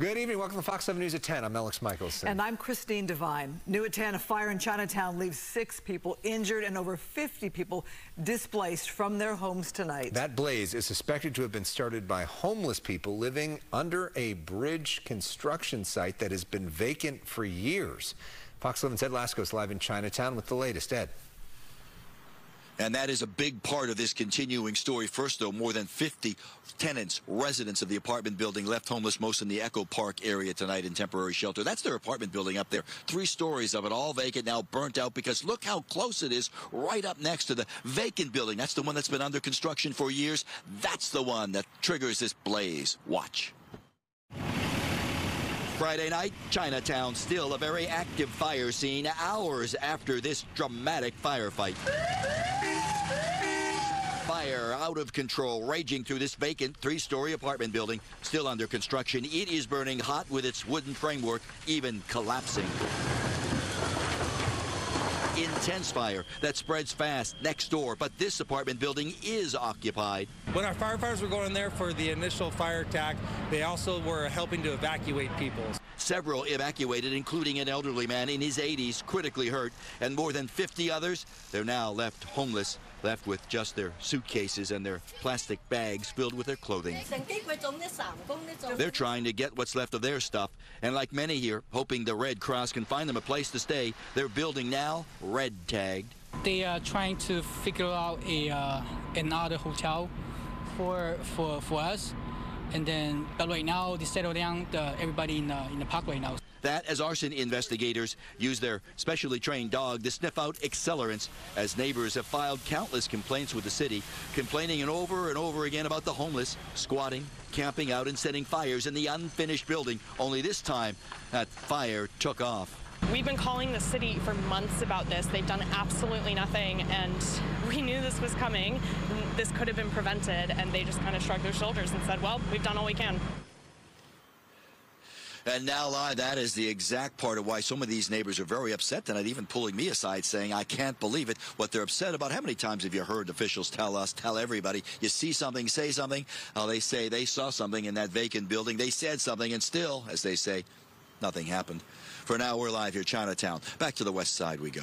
Good evening. Welcome to Fox 7 News at 10. I'm Alex Michaelson. And I'm Christine Devine. New at 10, a fire in Chinatown leaves six people injured and over 50 people displaced from their homes tonight. That blaze is suspected to have been started by homeless people living under a bridge construction site that has been vacant for years. Fox 11's Ed Lasco is live in Chinatown with the latest. Ed. And that is a big part of this continuing story. First, though, more than 50 tenants, residents of the apartment building left homeless, most in the Echo Park area tonight in temporary shelter. That's their apartment building up there. Three stories of it, all vacant, now burnt out because look how close it is right up next to the vacant building. That's the one that's been under construction for years. That's the one that triggers this blaze. Watch. Friday night, Chinatown, still a very active fire scene hours after this dramatic firefight fire out of control, raging through this vacant three-story apartment building, still under construction. It is burning hot with its wooden framework, even collapsing. Intense fire that spreads fast next door, but this apartment building is occupied. When our firefighters were going there for the initial fire attack, they also were helping to evacuate people. Several evacuated, including an elderly man in his 80s, critically hurt, and more than 50 others, they're now left homeless, left with just their suitcases and their plastic bags filled with their clothing. They're trying to get what's left of their stuff, and like many here, hoping the Red Cross can find them a place to stay, they're building now red tagged. They are trying to figure out a uh, another hotel for for for us and then, but right now, they settle down the, everybody in the, in the park right now. That as arson investigators use their specially trained dog to sniff out accelerants as neighbors have filed countless complaints with the city, complaining and over and over again about the homeless squatting, camping out and setting fires in the unfinished building. Only this time, that fire took off. We've been calling the city for months about this. They've done absolutely nothing, and we knew this was coming. This could have been prevented, and they just kind of shrugged their shoulders and said, well, we've done all we can. And now, live, that is the exact part of why some of these neighbors are very upset tonight, even pulling me aside saying, I can't believe it. What they're upset about, how many times have you heard officials tell us, tell everybody, you see something, say something? Oh, they say they saw something in that vacant building. They said something, and still, as they say, nothing happened. For now, we're live here, Chinatown. Back to the west side we go.